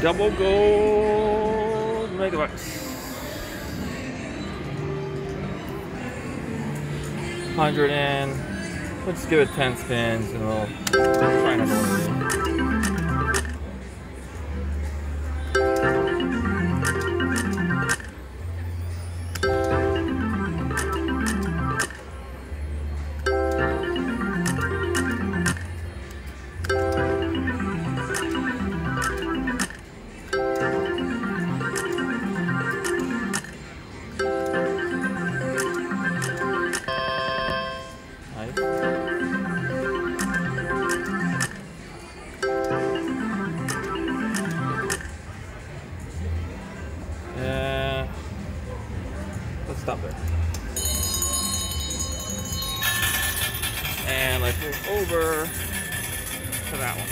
double gold megabucks. Hundred and let's give it ten spins and we'll try another one. There. And let's move over to that one.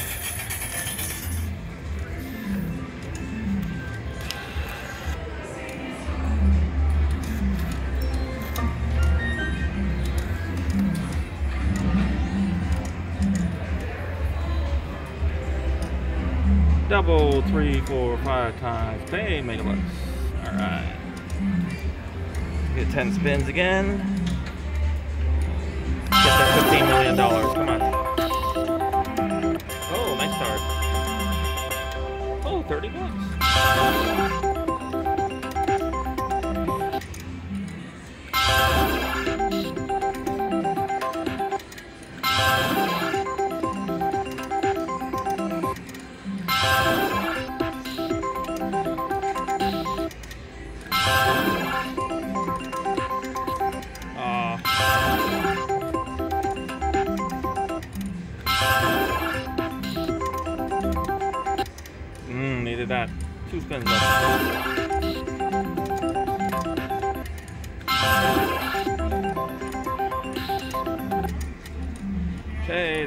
Double three, four, five times. Pay megabucks. Alright. Get 10 spins again. Get that $15 million. Come on. Oh, nice start. Oh, 30 bucks.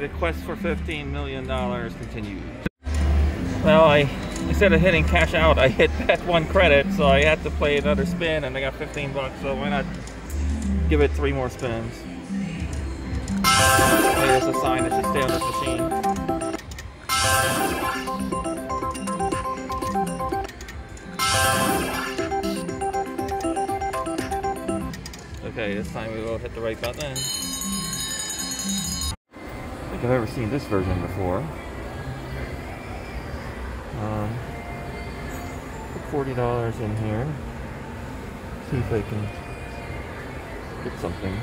The quest for $15 million continues. Well, I instead of hitting cash out, I hit that one credit, so I had to play another spin, and I got 15 bucks. So why not give it three more spins? It's a sign that you stay on this machine. Okay, this time we will hit the right button. I've ever seen this version before. Um, put forty dollars in here. See if I can get something.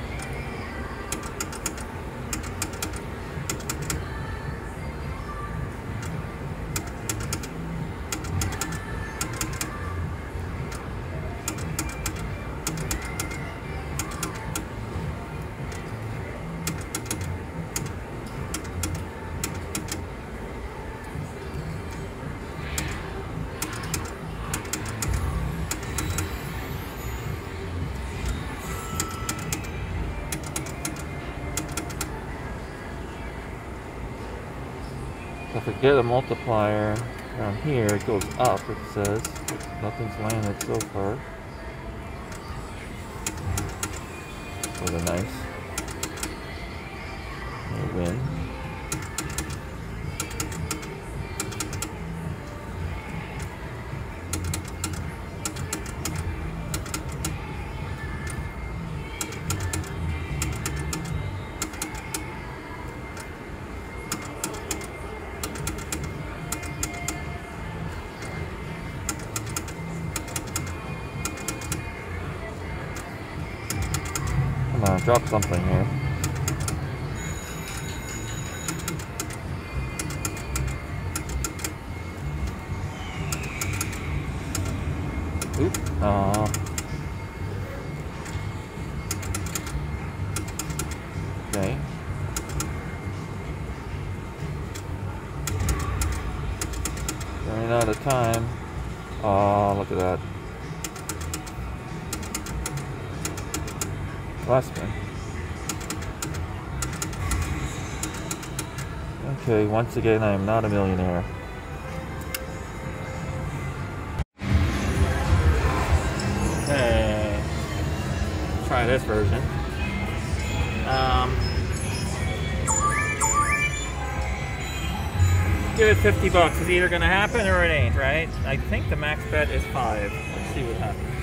If I get a multiplier down here, it goes up, it says. Nothing's landed so far. Really nice. Drop something here. Oop. Aw. Okay. Running out of time. Oh, look at that. Last spin. Okay, once again, I am not a millionaire. Okay. Try this version. Um, give it 50 bucks. It's either gonna happen or it ain't, right? I think the max bet is five. Let's see what happens.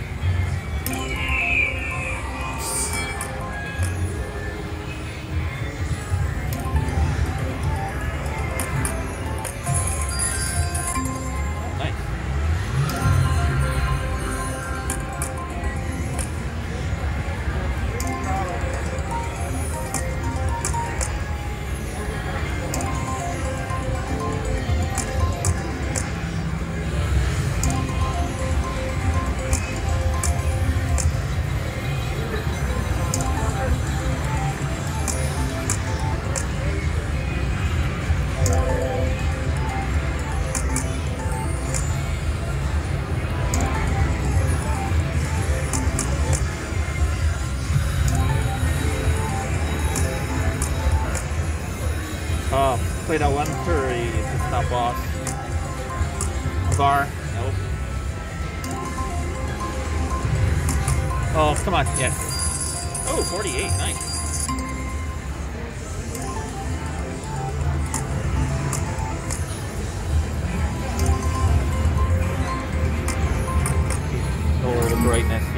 Played at 130 to stop loss. Bar. Nope. Oh, come on. Yes. Oh, 48. Nice. Brightness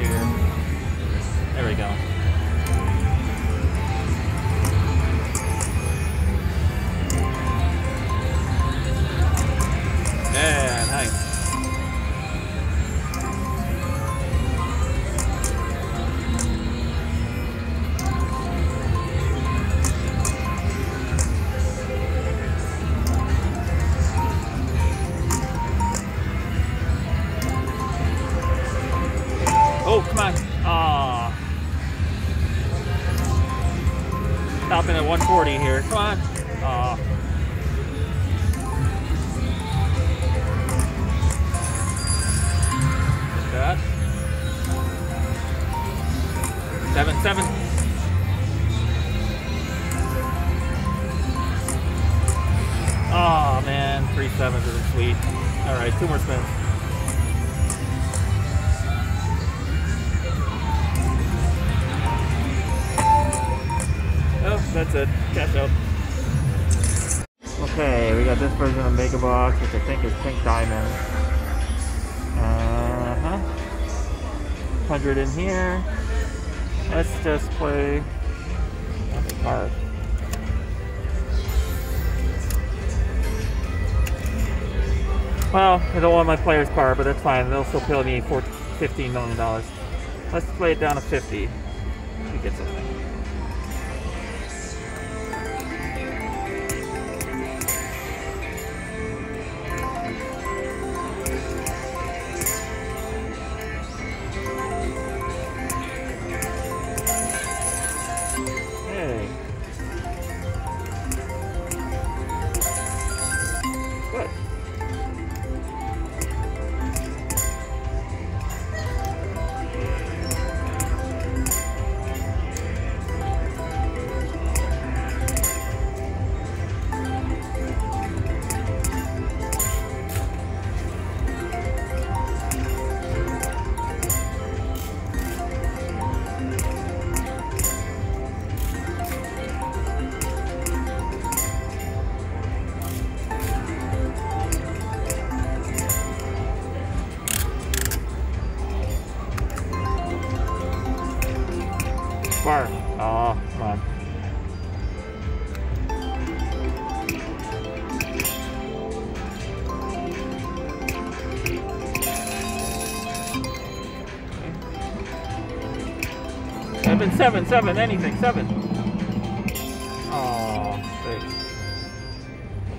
Ah. that. Seven, seven. Oh man, three sevens isn't sweet. All right, two more spins. Oh, that's it. Cash out. Okay, we got this version of Megabucks, which I think is Pink Diamond. Uh-huh. 100 in here. Let's just play card. Well, I don't want my player's card, but that's fine. They'll still pay me for $15 million. Let's play it down to 50. We get something. Seven, seven, anything, seven. Oh, six.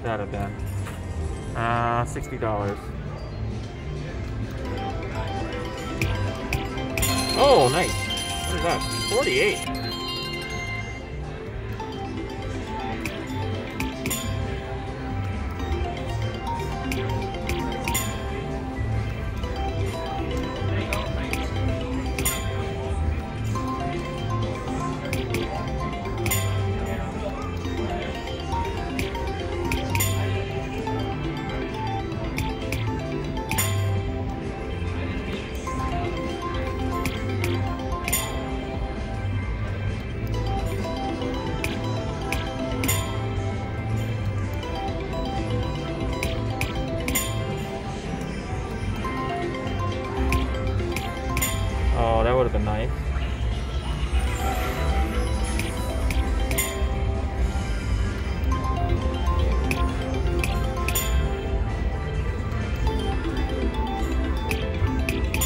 What'd have been? Uh, sixty dollars. Oh, nice. What is that? would have been nice.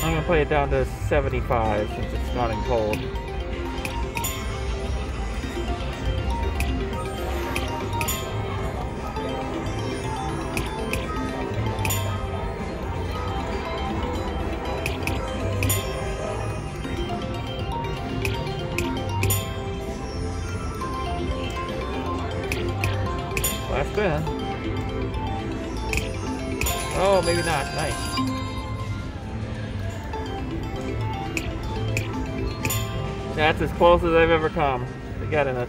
I'm gonna play it down to 75 since it's not in cold. That's as close as I've ever come to getting it.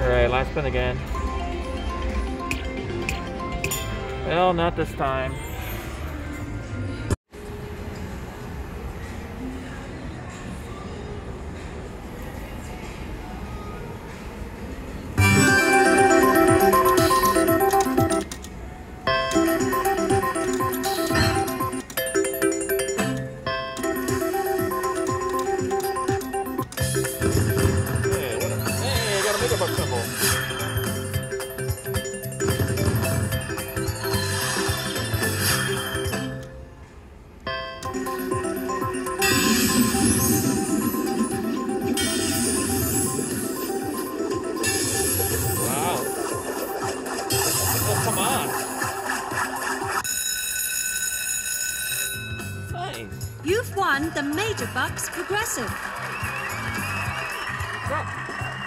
Alright, last spin again. Well, not this time. Bucks Progressive. That-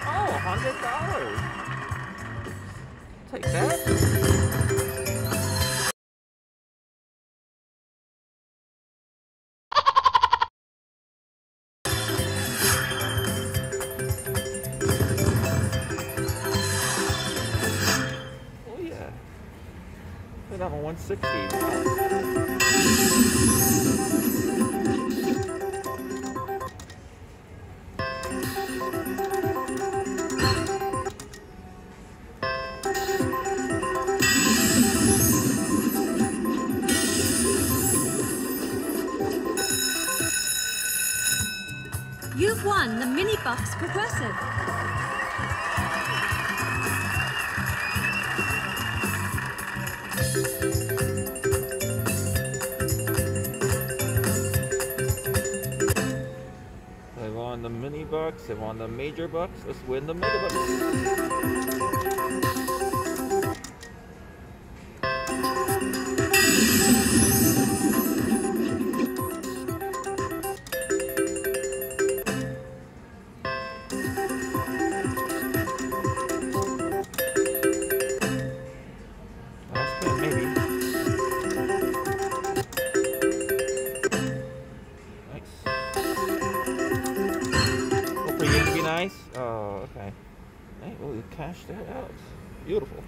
Oh, hundred dollars. Take that. Oh yeah. On 160. They won the mini bucks, they won the major bucks. Let's win the mega bucks. That out. Beautiful.